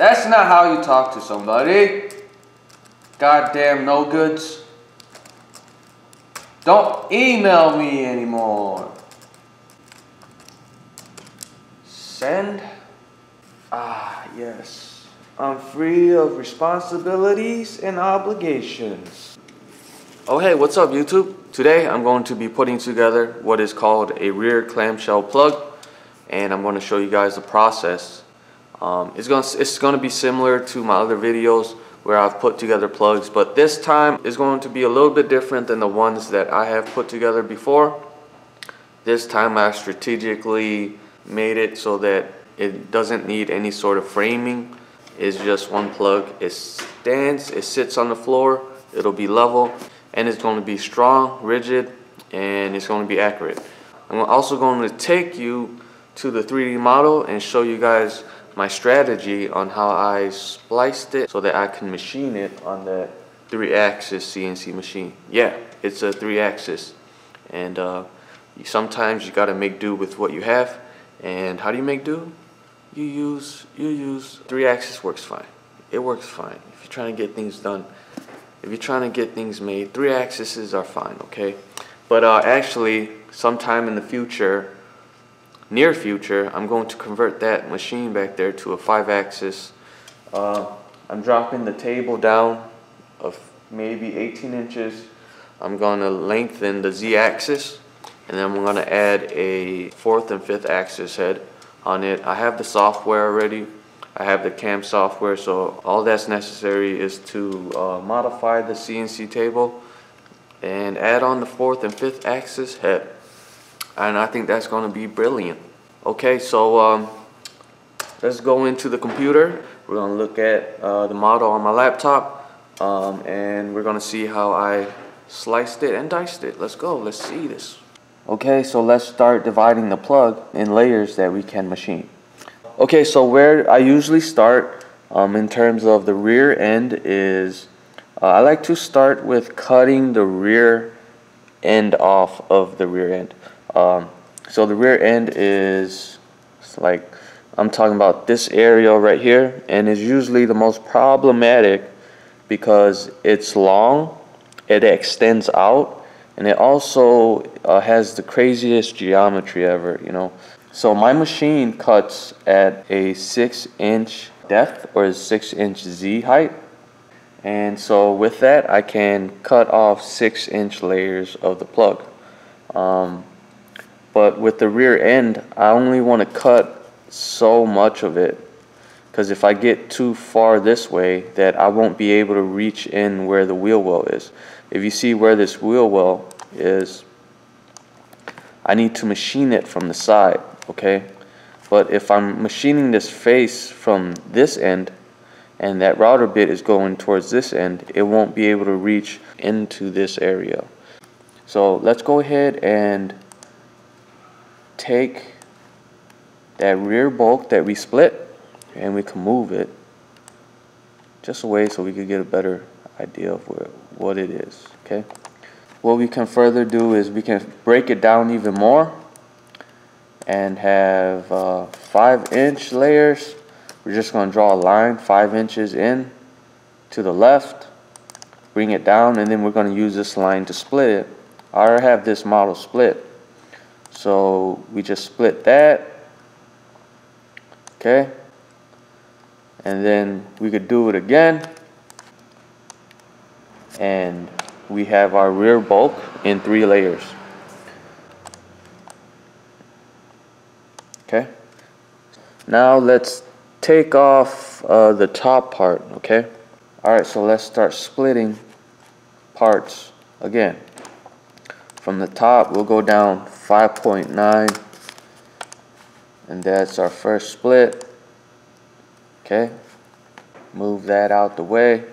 That's not how you talk to somebody. Goddamn no goods. Don't email me anymore. Send. Ah, yes. I'm free of responsibilities and obligations. Oh hey, what's up YouTube? Today I'm going to be putting together what is called a rear clamshell plug and I'm going to show you guys the process. Um, it's going to, it's going to be similar to my other videos where I've put together plugs but this time is going to be a little bit different than the ones that I have put together before. This time I strategically made it so that it doesn't need any sort of framing. It's just one plug. It stands, it sits on the floor, it'll be level and it's going to be strong, rigid, and it's going to be accurate. I'm also going to take you to the 3D model and show you guys my strategy on how I spliced it so that I can machine it on the 3-axis CNC machine. Yeah, it's a 3-axis. And uh, sometimes you got to make do with what you have. And how do you make do? You use, you use 3-axis works fine. It works fine if you're trying to get things done if you're trying to get things made, three axes are fine, okay? But uh, actually, sometime in the future, near future, I'm going to convert that machine back there to a five axis. Uh, I'm dropping the table down of maybe 18 inches. I'm going to lengthen the Z axis and then I'm going to add a fourth and fifth axis head on it. I have the software already I have the CAM software, so all that's necessary is to uh, modify the CNC table and add on the fourth and fifth axis head. And I think that's going to be brilliant. Okay, so um, let's go into the computer. We're going to look at uh, the model on my laptop um, and we're going to see how I sliced it and diced it. Let's go. Let's see this. Okay, so let's start dividing the plug in layers that we can machine. Okay, so where I usually start um, in terms of the rear end is uh, I like to start with cutting the rear end off of the rear end. Um, so the rear end is like I'm talking about this area right here and is usually the most problematic because it's long, it extends out, and it also uh, has the craziest geometry ever, you know. So my machine cuts at a six inch depth or a six inch Z height. And so with that, I can cut off six inch layers of the plug. Um, but with the rear end, I only want to cut so much of it because if I get too far this way that I won't be able to reach in where the wheel well is. If you see where this wheel well is, I need to machine it from the side okay? But if I'm machining this face from this end and that router bit is going towards this end, it won't be able to reach into this area. So let's go ahead and take that rear bulk that we split and we can move it just away so we can get a better idea of where, what it is, okay? What we can further do is we can break it down even more and have uh, five inch layers. We're just going to draw a line five inches in to the left, bring it down, and then we're going to use this line to split it. I already have this model split. So we just split that. Okay. And then we could do it again. And we have our rear bulk in three layers. okay now let's take off uh, the top part okay alright so let's start splitting parts again from the top we'll go down 5.9 and that's our first split. Okay. Move that out the way.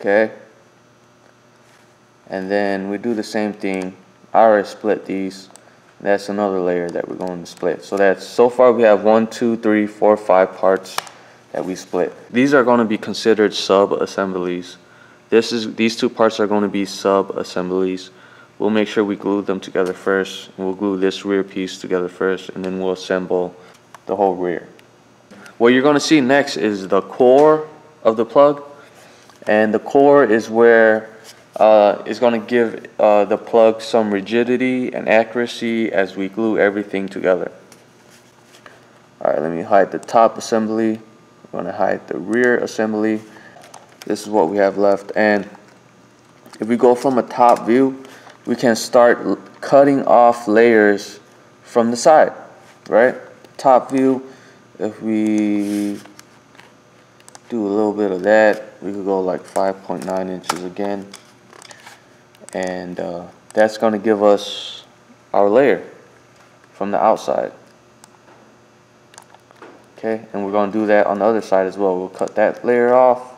Okay. And then we do the same thing. I already split these. That's another layer that we're going to split. So that's so far we have one, two, three, four, five parts that we split. These are going to be considered sub-assemblies. This is these two parts are going to be sub-assemblies. We'll make sure we glue them together first. We'll glue this rear piece together first and then we'll assemble the whole rear. what you're gonna see next is the core of the plug. And the core is where uh, is gonna give uh, the plug some rigidity and accuracy as we glue everything together. All right, let me hide the top assembly. I'm gonna hide the rear assembly. This is what we have left. And if we go from a top view, we can start cutting off layers from the side, right? Top view, if we do a little bit of that, we could go like 5.9 inches again. And uh, that's gonna give us our layer from the outside. Okay, and we're gonna do that on the other side as well. We'll cut that layer off.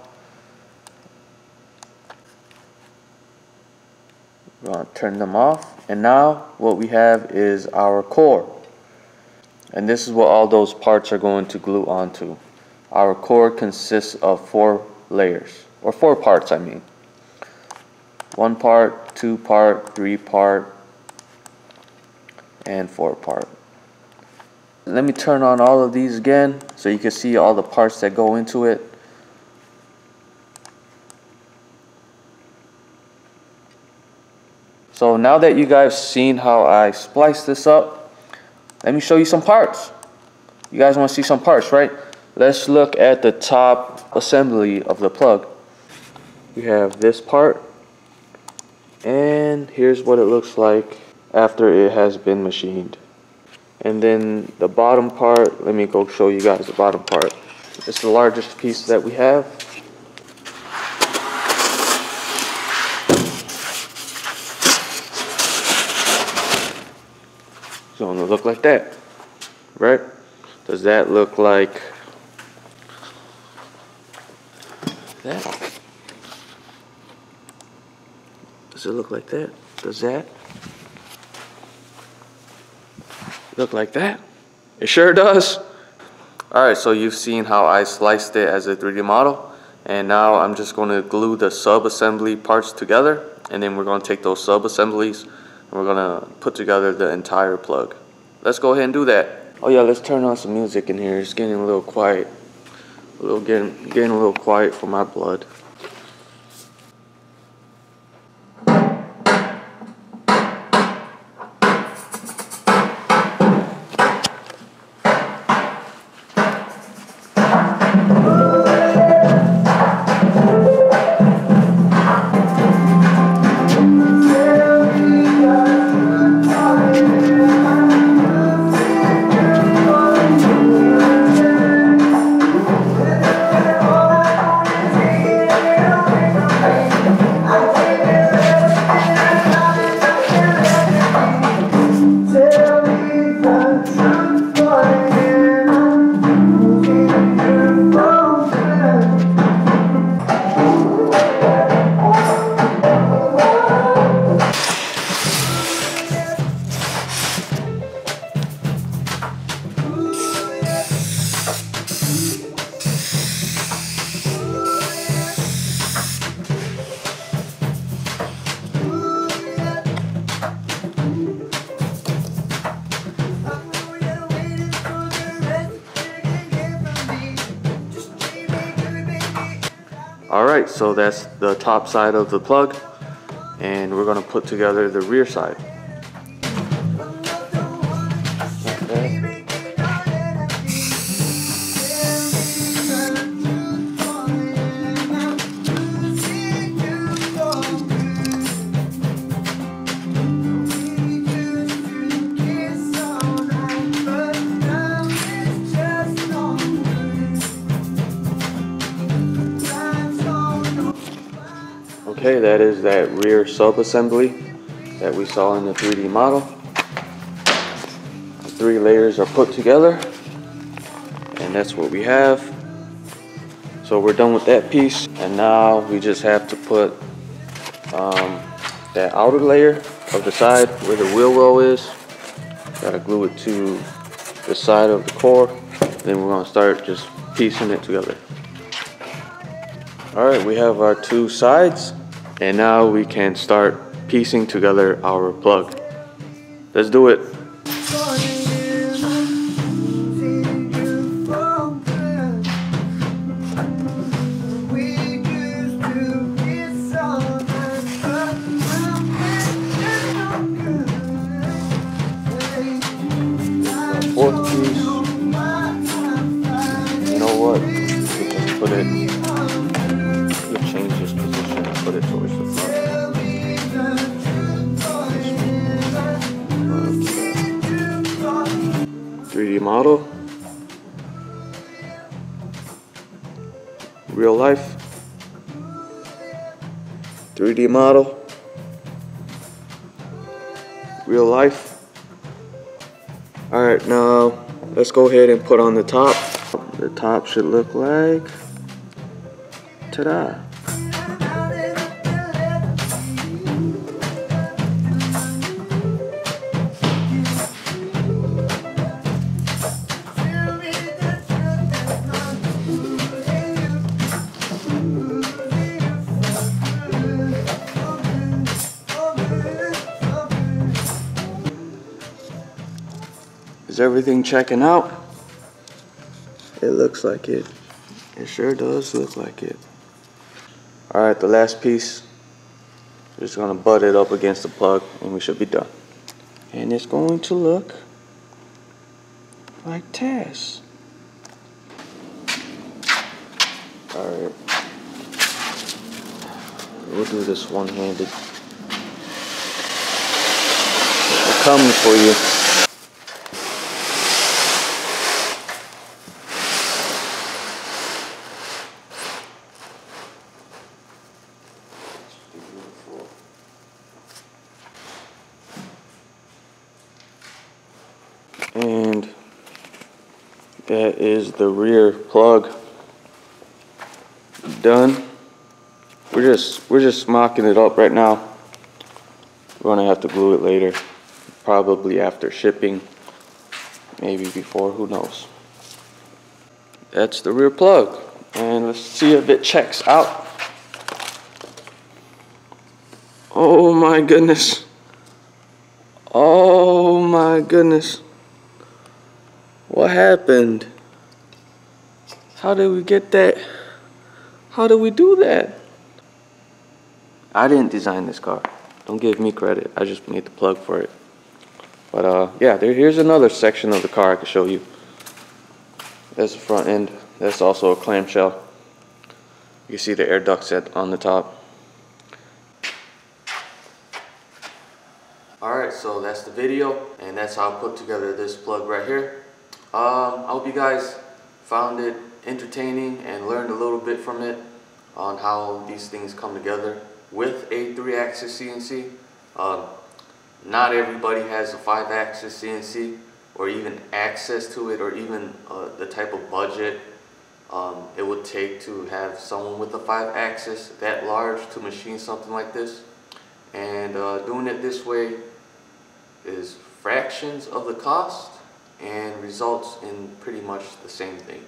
We're gonna turn them off. And now what we have is our core. And this is what all those parts are going to glue onto. Our core consists of four layers, or four parts I mean. One part, two part, three part, and four part. Let me turn on all of these again so you can see all the parts that go into it. So now that you guys seen how I splice this up, let me show you some parts. You guys want to see some parts, right? Let's look at the top assembly of the plug. We have this part, and here's what it looks like after it has been machined. And then the bottom part, let me go show you guys the bottom part. It's the largest piece that we have. Gonna look like that, right? Does that look like that? Does it look like that? Does that? look like that? It sure does. Alright, so you've seen how I sliced it as a 3D model. And now I'm just going to glue the sub-assembly parts together. And then we're going to take those sub-assemblies and we're to put together the entire plug. Let's go ahead and do that. Oh yeah, let's turn on some music in here. It's getting a little quiet. A little getting, getting a little quiet for my blood. Alright, so that's the top side of the plug and we're to put together the rear side. Okay, that is that rear sub-assembly that we saw in the 3D model. The three layers are put together and that's what we have. So we're done with that piece and now we just have to put um, that outer layer of the side where the wheel well is. Gotta glue it to the side of the core. Then we're gonna start just piecing it together. All right, we have our two sides. And now we can start piecing together our plug. Let's do it. Model. Real life. 3D model. Real life. Alright, now let's go ahead and put on the top. The top should look like, ta-da. Everything checking out? It looks like it. It sure does look like it. All right, the last piece. Just gonna butt it up against the plug and we should be done. And it's going to look like Tess. All right. We'll do this one-handed. It comes for you. and that is the rear plug. Done. We're just we're just mocking it up right now. We're gonna have to glue it later probably after shipping maybe before who knows? That's the rear plug and let's see if it checks out. Oh my goodness. Oh my goodness what happened? How did we get that? How did we do that? I didn't design this car. Don't give me credit. I just made the plug for it. But uh, yeah, there, here's another section of the car I can show you. That's the front end. That's also a clamshell. You can see the air duct set on the top. Alright, so that's the video, and that's how I put together this plug right here. Um, I hope you guys found it entertaining and learned a little bit from it on how these things come together with a three-axis CNC. Um, not everybody has a five-axis CNC or even access to it or even uh, the type of budget um, it would take to have someone with a five-axis that large to machine something like this. And uh, doing it this way is fractions of the cost and results in pretty much the same thing.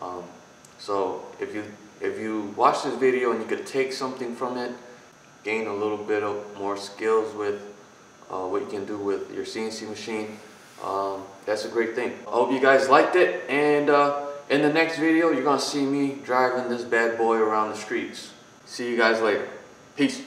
Um, so if you if you watch this video and you could take something from it, gain a little bit of more skills with uh, what you can do with your CNC machine, um, that's a great thing. I hope you guys liked it and uh, in the next video you're gonna see me driving this bad boy around the streets. See you guys later. Peace.